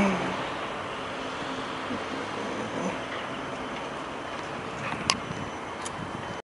うん。